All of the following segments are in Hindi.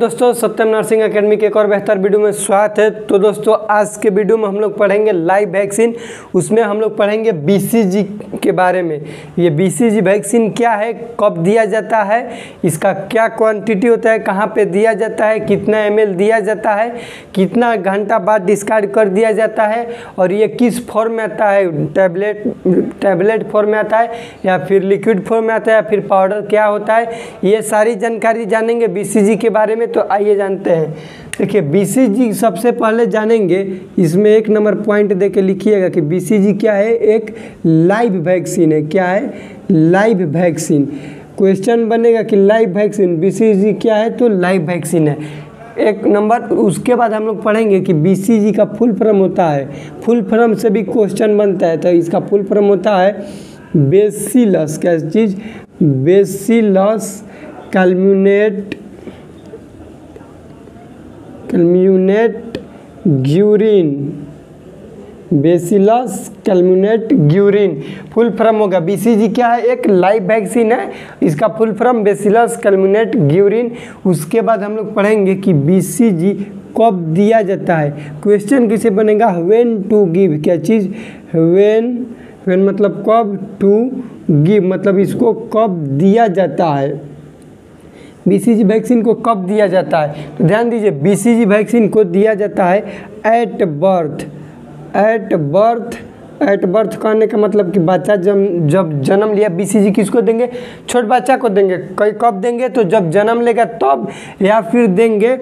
दोस्तों सत्यम नर्सिंग एकेडमी के एक और बेहतर वीडियो में स्वागत है। तो दोस्तों, आज के वीडियो में हम लोग पढ़ेंगे लाइव वैक्सीन उसमें हम लोग पढ़ेंगे बीसीजी के बारे में। ये बीसीजी वैक्सीन क्या है, कब दिया जाता है, इसका क्या क्वांटिटी होता है, कहाँ पे दिया जाता है, कितना एमएल दिया जाता है, कितना घंटा बाद डिस्कार्ड कर दिया जाता है, और ये किस फॉर्म में आता है टैबलेट टैबलेट फॉर्म में आता है, या फिर लिक्विड फॉर्म में आता है, या फिर पाउडर क्या होता है, ये सारी जानकारी जानेंगे बीसीजी के बारे में। तो आइए जानते हैं। देखिए बीसीजी सबसे पहले जानेंगे, इसमें एक नंबर पॉइंट दे के लिखिएगा कि बीसीजी क्या है? एक लाइव वैक्सीन है। क्या है? लाइव वैक्सीन क्वेश्चन बनेगा कि लाइव वैक्सीन बीसीजी क्या है? तो लाइव वैक्सीन है। एक नंबर, उसके बाद हम लोग पढ़ेंगे कि बीसीजी का फुल फॉर्म होता है। फुल फॉर्म से भी क्वेश्चन बनता है तो इसका फुल फॉर्म होता है बेसिलस क्या चीज़? Bacillus Calmette Calmette Guerin, bacillus Calmette Guerin. Full form होगा। बीसीजी क्या है? एक लाइव वैक्सीन है। इसका full form bacillus Calmette Guerin. उसके बाद हम लोग पढ़ेंगे कि बीसीजी कब दिया जाता है। क्वेश्चन किसे बनेगा? व्हेन टू गिव क्या चीज़? व्हेन व्हेन मतलब कब? टू गिव मतलब इसको कब दिया जाता है? बीसीजी वैक्सीन को कब दिया जाता है? तो ध्यान दीजिए बीसीजी वैक्सीन को दिया जाता है at birth at birth at birth कहने का मतलब कि बच्चा जब जब जन्म लिया बीसीजी किसको देंगे? छोट बच्चा को देंगे। कई कब देंगे? तो जब जन्म लेगा तब, या फिर देंगे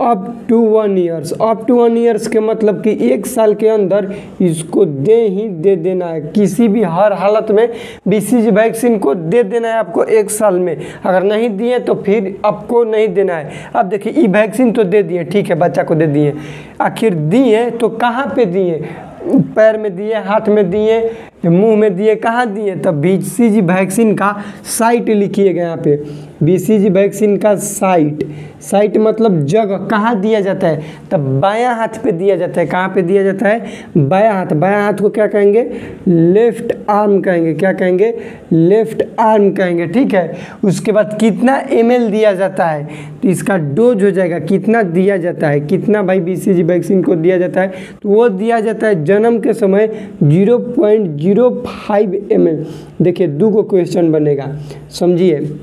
up to one years up to one years के मतलब कि एक साल के अंदर इसको दे ही दे देना है। किसी भी हर हालत में बीसीजी वैक्सीन को दे देना है आपको एक साल में। अगर नहीं दिए तो फिर आपको नहीं देना है। अब देखिए, ई वैक्सीन तो दे दिए, ठीक है, बच्चा को दे दिए। आखिर दिए तो कहाँ पे दिए? पैर में दिए, हाथ में दिए मुँह में दिए, कहाँ दिए? तब बीसीजी वैक्सीन का साइट लिखिएगा यहाँ पे। बीसीजी वैक्सीन का साइट साइट मतलब जगह कहाँ दिया जाता है? तब बायां हाथ पे दिया जाता है। कहाँ पे दिया जाता है? बायां हाथ। बायां हाथ को क्या कहेंगे? लेफ़्ट आर्म कहेंगे। क्या कहेंगे? लेफ़्ट आर्म कहेंगे। ठीक है? उसके बाद कितना एमएल दिया जाता है? तो इसका डोज हो जाएगा। कितना दिया जाता है? कितना भाई बीसीजी वैक्सीन को दिया जाता है? तो वो दिया जाता है जन्म के समय zero point zero five M देखिए दो को क्वेश्चन बनेगा। समझिए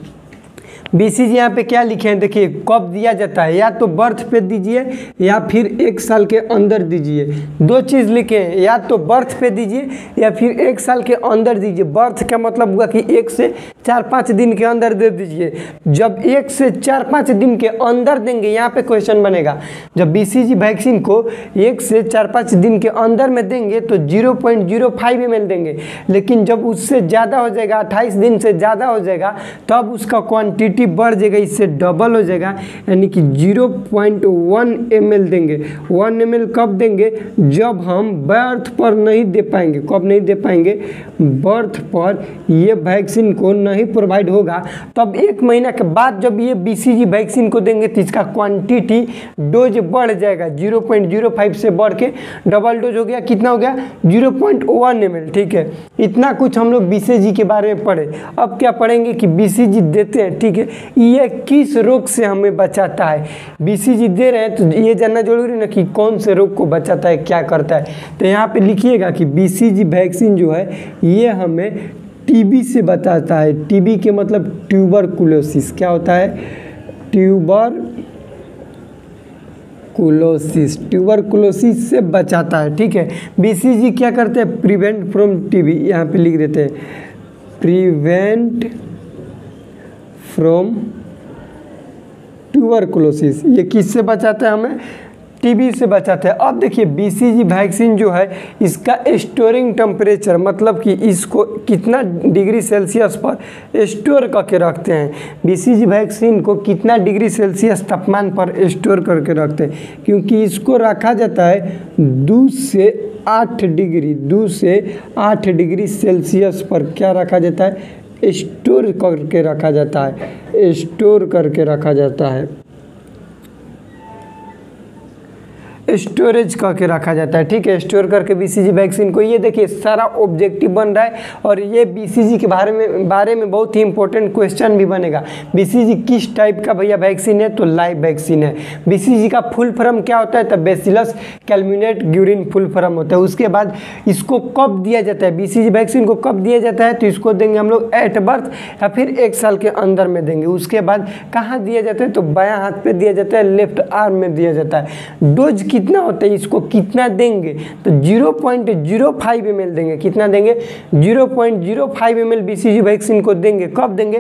बीसीजी यहाँ पे क्या लिखे हैं? देखिए, कब दिया जाता है? या तो बर्थ पे दीजिए, या फिर एक साल के अंदर दीजिए। दो चीज़ लिखे हैं, या तो बर्थ पे दीजिए, या फिर एक साल के अंदर दीजिए। बर्थ का मतलब हुआ कि एक से चार पाँच दिन के अंदर दे दीजिए। जब एक से चार पाँच दिन के अंदर देंगे, यहाँ पे क्वेश्चन बनेगा। जब बीसीजी वैक्सीन को एक से चार पाँच दिन के अंदर में देंगे तो zero point zero five M देंगे। लेकिन जब उससे ज़्यादा हो जाएगा, अट्ठाईस दिन से ज़्यादा हो जाएगा, तब उसका क्वांटिटी बढ़ जाएगा, इससे डबल हो जाएगा। यानी कि ज़ीरो पॉइंट वन एम देंगे। वन एम कब देंगे? जब हम बर्थ पर नहीं दे पाएँगे। कब नहीं दे पाएँगे? बर्थ पर ये वैक्सीन को नहीं प्रोवाइड होगा। तब एक महीना के बाद जब ये बीसीजी वैक्सीन को देंगे तो इसका क्वांटिटी डोज बढ़ जाएगा। ज़ीरो पॉइंट ज़ीरो फाइव से बढ़ के डबल डोज हो गया। कितना हो गया? ज़ीरो पॉइंट ठीक है। इतना कुछ हम लोग बीसीजी के बारे में पढ़े। अब क्या पढ़ेंगे कि बीसीजी देते हैं, ठीक है। ये किस रोग से हमें बचाता है? बीसीजी दे रहे हैं तो ये जानना ज़रूरी ना कि कौन से रोग को बचाता है, क्या करता है। तो यहाँ पे लिखिएगा कि बीसीजी वैक्सीन जो है, ये हमें टीबी से बचाता है। टीबी के मतलब ट्यूबरकुलोसिस। क्या होता है? ट्यूबर कुलोसिस। ट्यूबरकुलोसिस से बचाता है, ठीक है? बीसीजी क्या करते हैं? प्रिवेंट फ्रॉम टीबी, यहाँ पे लिख देते हैं। Prevent from tuberculosis. ये किससे बचाता है हमें? टीबी से बचाते हैं अब देखिए बीसीजी वैक्सीन जो है, इसका स्टोरिंग टेम्परेचर मतलब कि इसको कितना डिग्री सेल्सियस पर स्टोर करके रखते हैं। बीसीजी वैक्सीन को कितना डिग्री सेल्सियस तापमान पर स्टोर करके रखते हैं। क्योंकि इसको रखा जाता है दो से आठ डिग्री दो से आठ डिग्री सेल्सियस पर क्या रखा जाता है? स्टोर करके रखा जाता है। स्टोर करके रखा जाता है। स्टोरेज करके रखा जाता है, ठीक है? स्टोर करके बीसीजी वैक्सीन को, ये देखिए, सारा ऑब्जेक्टिव बन रहा है और ये बीसीजी के बारे में बारे में बहुत ही इंपॉर्टेंट क्वेश्चन भी बनेगा। बीसीजी किस टाइप का भैया वैक्सीन है? तो लाइव वैक्सीन है। बीसीजी का फुल फॉर्म क्या होता है? तो bacillus Calmette Guerin full form होता है। उसके बाद इसको कब दिया जाता है? बीसीजी वैक्सीन को कब दिया जाता है? तो इसको देंगे हम लोग एट बर्थ या फिर एक साल के अंदर में देंगे। उसके बाद कहाँ दिया जाता है? तो बायां हाथ पे दिया जाता है लेफ़्ट आर्म में दिया जाता है। डोज कितना होता है, इसको कितना देंगे? तो zero point zero five M देंगे। कितना देंगे? Zero point zero five M L vaccine को देंगे। कब देंगे?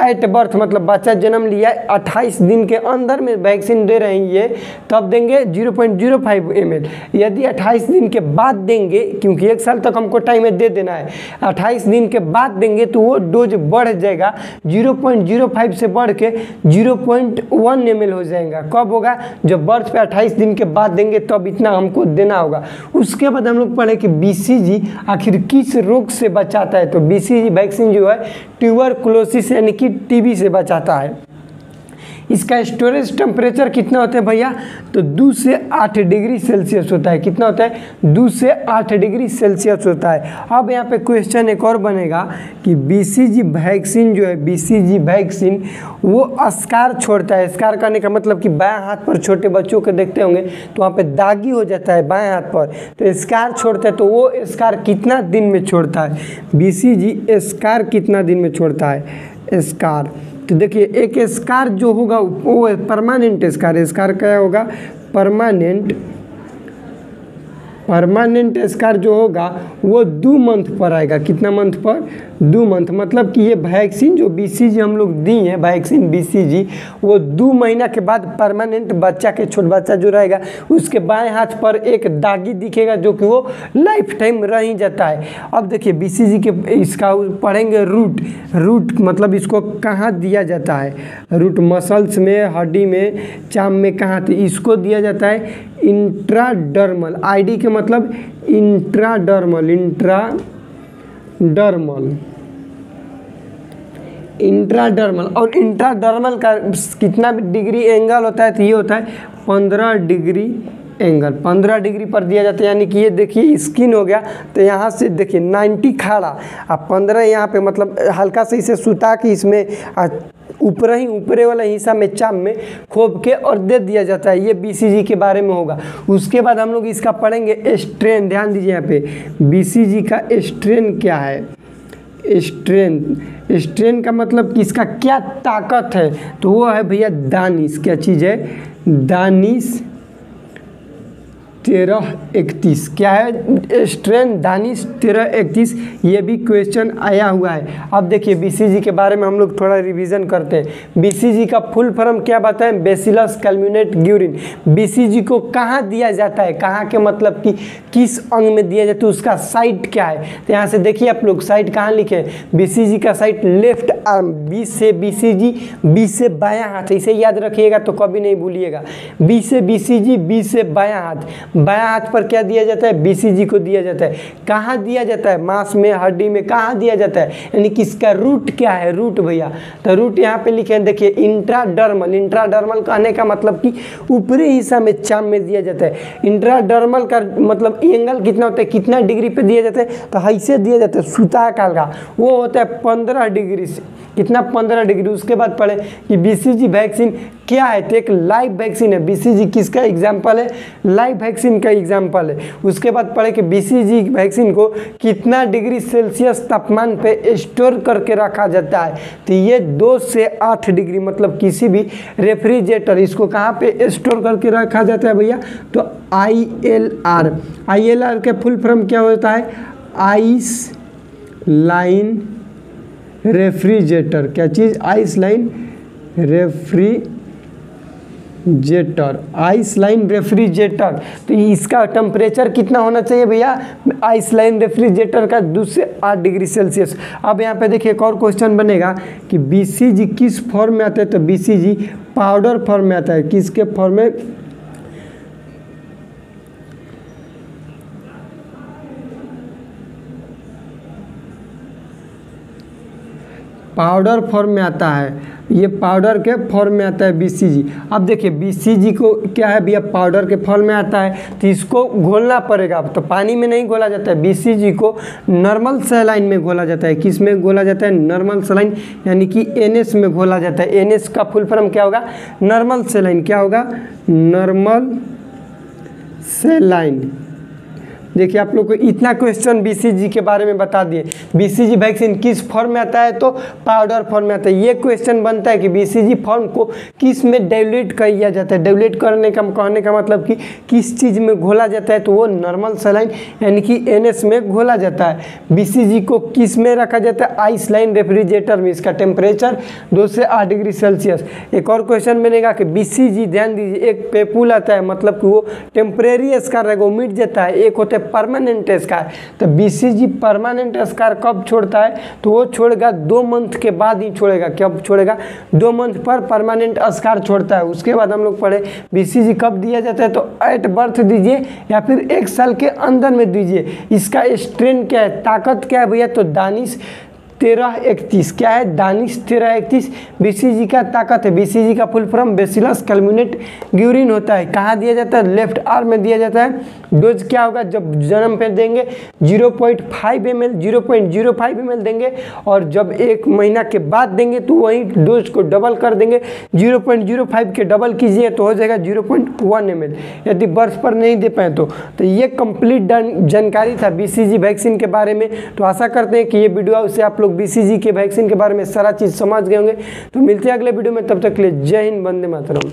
एट बर्थ मतलब बच्चा जन्म लिया अट्ठाईस दिन के अंदर में वैक्सीन दे रहे हैं ये, तब देंगे zero point zero five M यदि अट्ठाईस दिन के बाद देंगे, क्योंकि एक साल तक हमको टाइम दे देना है, अट्ठाईस दिन के बाद देंगे तो वो डोज बढ़ जाएगा। ज़ीरो पॉइंट ज़ीरो फाइव से बढ़ के ज़ीरो पॉइंट वन एम हो जाएगा। कब होगा? जब बर्थ पे अट्ठाईस दिन के बाद देंगे, तब इतना हमको देना होगा। उसके बाद हम लोग पढ़े कि बीसीजी आखिर किस रोग से बचाता है? तो बीसीजी वैक्सीन जो है ट्यूबर यानी कि टीबी से बचाता है। इसका स्टोरेज टेम्परेचर कितना होता है भैया? तो दो से आठ डिग्री सेल्सियस होता है। कितना होता है? दो से आठ डिग्री सेल्सियस होता है। अब यहाँ पे क्वेश्चन एक और बनेगा कि बीसीजी वैक्सीन जो है बीसीजी वैक्सीन वो अस्कार छोड़ता है। अस्कार करने का मतलब कि बाएँ हाथ पर छोटे बच्चों को देखते होंगे तो वहाँ पे दागी हो जाता है बाएँ हाथ पर। तो स्कार छोड़ता है तो वो स्कार कितना दिन में छोड़ता है? बीसीजी स्कार कितना दिन में छोड़ता है? स्कार तो देखिए एक स्कार जो होगा वो परमानेंट स्कार स्कार क्या होगा? परमानेंट परमानेंट स्कार जो होगा, वो दो मंथ पर आएगा। कितना मंथ पर? दो मंथ मतलब कि ये वैक्सीन जो बीसीजी हम लोग दी है वैक्सीन बीसीजी वो दो महीना के बाद परमानेंट बच्चा के छोट बच्चा जो रहेगा, उसके बाएँ हाथ पर एक दागी दिखेगा, जो कि वो लाइफ टाइम रह ही जाता है। अब देखिए बीसीजी के इसका पढ़ेंगे रूट रूट मतलब इसको कहाँ दिया जाता है? रूट मसल्स में, हड्डी में, चाम में कहाँ इसको दिया जाता है। इंट्राडर्मल आईडी के मतलब इंट्राडर्मल इंट्राडर्मल। इंट्राडर्मल, और इंट्राडर्मल का कितना डिग्री एंगल होता है तो ये होता है पंद्रह डिग्री एंगल पंद्रह डिग्री पर दिया जाता है, यानी कि ये देखिए स्किन हो गया। तो यहाँ से देखिए नाइन्टी खड़ा। अब पंद्रह यहाँ पे मतलब हल्का से इसे सुता के इसमें ऊपर ही, ऊपरे वाला हिस्सा में, चाम में खोप के और दे दिया जाता है। ये बीसीजी के बारे में होगा। उसके बाद हम लोग इसका पढ़ेंगे स्ट्रेन ध्यान दीजिए यहाँ पे बीसीजी का स्ट्रेन क्या है? स्ट्रेन स्ट्रेन का मतलब कि इसका क्या ताकत है? तो वो है भैया दानिश। क्या चीज़ है? दानिश तेरह इकतीस। क्या है? स्ट्रेन, दानिश, तेरह इकतीस। ये भी क्वेश्चन आया हुआ है। अब देखिए बीसीजी के बारे में हम लोग थोड़ा रिवीजन करते हैं। बीसीजी का फुल फॉर्म क्या बताएँ? बेसिलस कैलम्यूनेट ग्यूरिन बीसीजी को कहाँ दिया जाता है? कहाँ के मतलब कि किस अंग में दिया जाता है? उसका साइट क्या है? तो यहाँ से देखिए आप लोग साइट कहाँ लिखे बीसीजी का साइट लेफ़्ट आर्म बी से बीसीजी बी से बायां हाथ। इसे याद रखिएगा तो कभी नहीं भूलिएगा। बी से बीसीजी बी से बायां हाथ। बायां हाथ पर क्या दिया जाता है? बीसीजी को दिया जाता है। कहाँ दिया जाता है? मांस में, हड्डी में कहाँ दिया जाता है? यानी कि इसका रूट क्या है? रूट भैया। तो रूट यहाँ पे लिखे हैं, देखिए, इंट्राडर्मल। इंट्राडर्मल कहने का मतलब कि ऊपरी हिस्सा में चाम में दिया जाता है। इंट्राडर्मल का मतलब एंगल कितना होता है? कितना डिग्री पे दिया जाता है? तो ऐसे दिया जाता है सुता काल का। वो होता है पंद्रह डिग्री से। कितना पंद्रह डिग्री, उसके बाद पढ़े कि बीसीजी वैक्सीन क्या है? तो एक लाइव वैक्सीन है। बीसीजी किसका एग्ज़ाम्पल है? लाइव वैक्सीन का एग्ज़ाम्पल है। उसके बाद पढ़े कि बीसीजी वैक्सीन को कितना डिग्री सेल्सियस तापमान पे स्टोर करके रखा जाता है। तो ये दो से आठ डिग्री मतलब किसी भी रेफ्रिजरेटर इसको कहाँ पे स्टोर करके रखा जाता है भैया? तो I L R I L R का फुल फॉर्म क्या होता है? Ice line refrigerator. क्या चीज़? Ice line refrigerator. Ice line refrigerator. तो इसका टेम्परेचर कितना होना चाहिए भैया? आइस लाइन रेफ्रिजरेटर का दो से आठ डिग्री सेल्सियस। अब यहाँ पे देखिए एक और क्वेश्चन बनेगा कि बीसीजी किस फॉर्म में आता है? तो बीसीजी पाउडर फॉर्म में आता है। किसके फॉर्म में? पाउडर फॉर्म में आता है। ये पाउडर के फॉर्म में आता है बीसीजी अब देखिए बीसीजी को क्या है? भैया, पाउडर के फॉर्म में आता है तो इसको घोलना पड़ेगा। अब तो पानी में नहीं घोला जाता है। बीसीजी को नॉर्मल सेलाइन में घोला जाता है। किसमें घोला जाता है? नॉर्मल सेलाइन यानी कि एनएस में घोला जाता है। एनएस का फुल फॉर्म क्या होगा? नॉर्मल सेलाइन क्या होगा? नॉर्मल सेलाइन देखिए, आप लोग को इतना क्वेश्चन बीसीजी के बारे में बता दिए। बीसीजी वैक्सीन किस फॉर्म में आता है? तो पाउडर फॉर्म में आता है। ये क्वेश्चन बनता है कि बीसीजी फॉर्म को किसमें डाइल्यूट किया जाता है? डाइल्यूट करने का, कहने का मतलब कि किस चीज़ में घोला जाता है? तो वो नॉर्मल सलाइन यानी कि एनएस में घोला जाता है। बीसीजी को किसमें रखा जाता है? आइस लाइन रेफ्रिजरेटर में, इसका टेम्परेचर दो से आठ डिग्री सेल्सियस एक और क्वेश्चन बनेगा कि बीसीजी ध्यान दीजिए, एक पेपुल आता है मतलब कि वो टेम्परेरी स्कार रहेगा वो मिट जाता है। एक होता परमानेंट स्कार तो बीसीजी परमानेंट स्कार कब छोड़ता है? तो वो छोड़ेगा दो मंथ के बाद ही छोड़ेगा। कब छोड़ेगा? दो मंथ पर परमानेंट स्कार छोड़ता है। उसके बाद हम लोग पढ़े बीसीजी कब दिया जाता है? तो एट बर्थ दीजिए या फिर एक साल के अंदर में दीजिए। इसका स्ट्रेन क्या है? ताकत क्या है भैया? तो दानिश तेरह इकतीस। क्या है? दानिश तेरह इकतीस। बीसीजी का ताकत है। बीसीजी का full form bacillus Calmette Guerin होता है। कहाँ दिया जाता है? लेफ़्ट आर्म में दिया जाता है। डोज क्या होगा? जब जन्म पे देंगे। Zero point five M L zero point zero five M L देंगे और जब एक महीना के बाद देंगे तो वही डोज को डबल कर देंगे। ज़ीरो पॉइंट ज़ीरो फाइव के डबल कीजिए तो हो जाएगा zero point one M L. यदि बर्थ पर नहीं दे पाए तो, तो ये कंप्लीट जानकारी था बीसीजी वैक्सीन के बारे में। तो आशा करते हैं कि ये वीडियो उससे आप लोग बीसीजी के वैक्सीन के बारे में सारा चीज़ समझ गए होंगे। तो मिलते हैं अगले वीडियो में, तब तक के लिए जय हिंद बंदे मातरम।